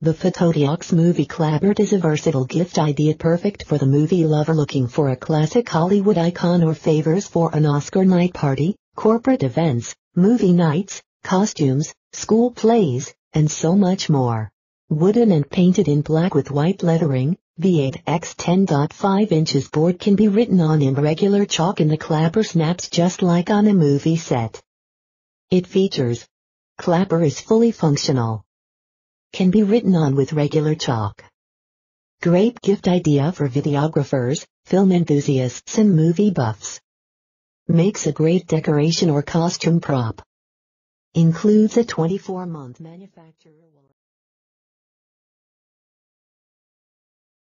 The Fotodiox Movie Clapboard is a versatile gift idea perfect for the movie lover looking for a classic Hollywood icon or favors for an Oscar night party, corporate events, movie nights, costumes, school plays, and so much more. Wooden and painted in black with white lettering, the 8x 10.5 inches board can be written on in regular chalk and the clapper snaps just like on a movie set. It features Clapper is fully functional can be written on with regular chalk. Great gift idea for videographers, film enthusiasts and movie buffs. Makes a great decoration or costume prop. Includes a 24-month manufacturer